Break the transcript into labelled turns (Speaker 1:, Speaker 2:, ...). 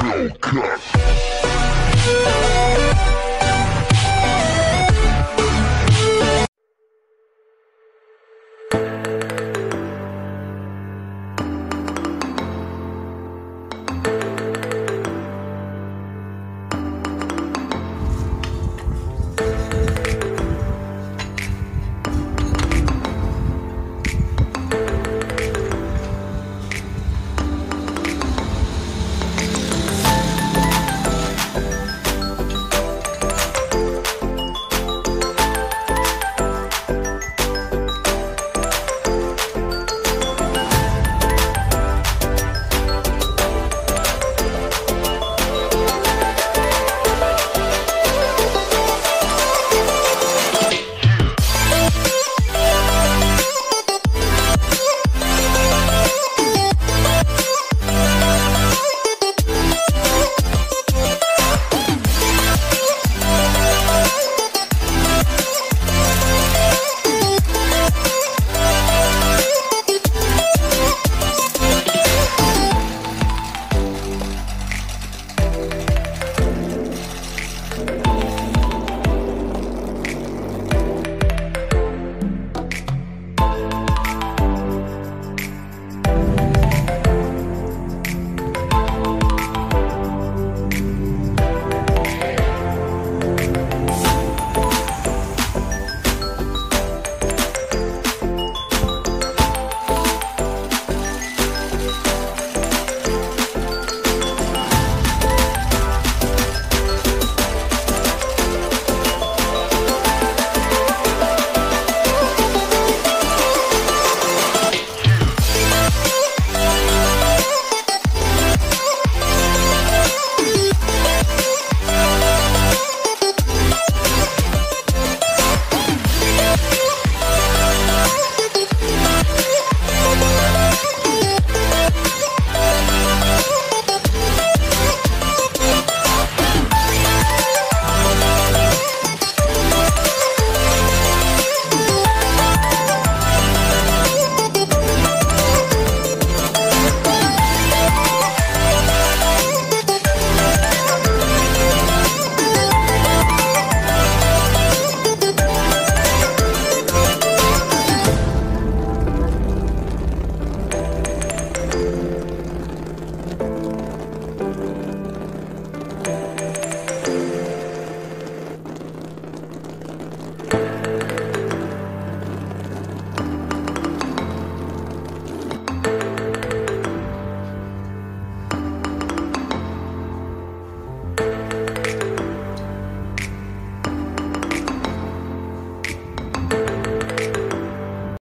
Speaker 1: Hellcat.